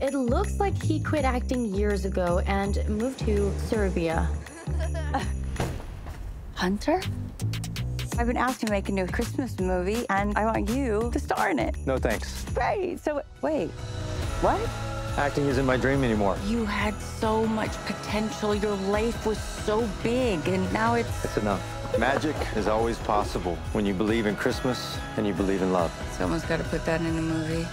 It looks like he quit acting years ago and moved to Serbia. Hunter? I've been asked to make a new Christmas movie, and I want you to star in it. No thanks. Great. So, wait, what? Acting isn't my dream anymore. You had so much potential. Your life was so big, and now it's. It's enough. Magic is always possible when you believe in Christmas and you believe in love. Someone's got to put that in a movie.